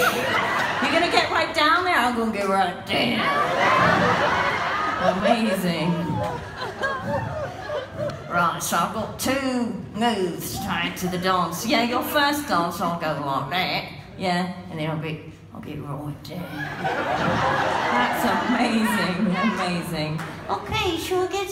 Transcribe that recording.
You're gonna get right down there? I'm gonna get right down. Amazing. Right, so I've got two moves tied to the dance. Yeah, your first dance I'll go like that. Yeah, and then I'll be, I'll get right down. That's amazing, amazing. Okay, sure get